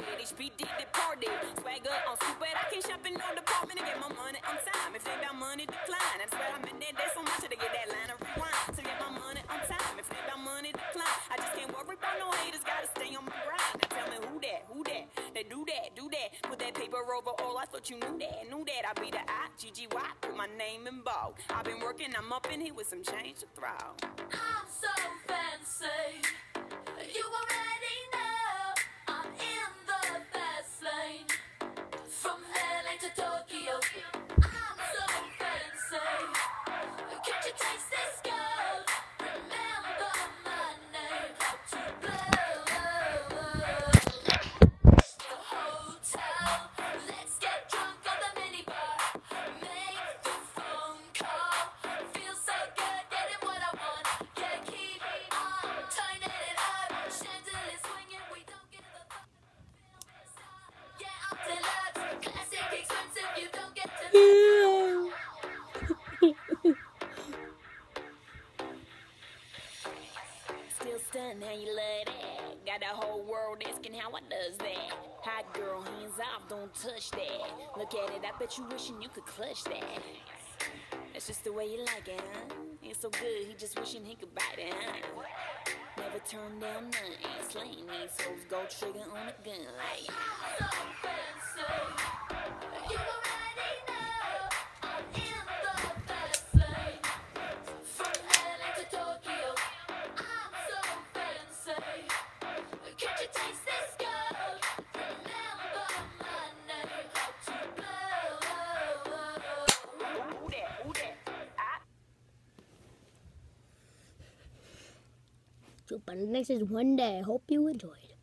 retarded. HBD departed. Swagger on stupid. I can't shop in no department to get my money on time. If they about money, decline. That's why I'm in there. There's so much to get that line of rewind. To get my money on time. If they about money, decline. I just can't worry about no haters. Gotta stay on my grind. Now tell me who that, who that. They do that, do that. Put that paper over all. I thought you knew that, knew that. I be the I, G-G-Y. Put my name in bold. I've been working. I'm up in here with some change to throw. How you love that. Got the whole world asking how I does that. Hot girl, hands off, don't touch that. Look at it, I bet you wishing you could clutch that. That's just the way you like it, huh? It's so good, he just wishing he could bite it, huh? Never turn down nothing. Slaying these hoes, go trigger on a gun like. So fancy. But next is one day. I hope you enjoy.